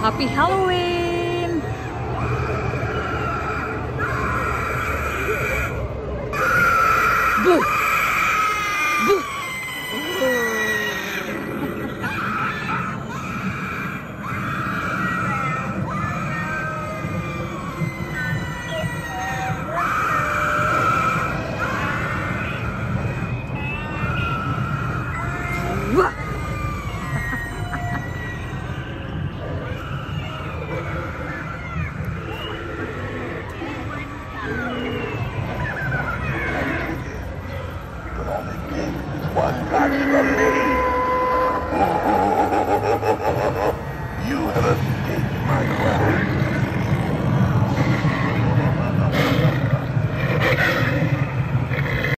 Happy Halloween! Boo! Boo! You have escaped my wrath.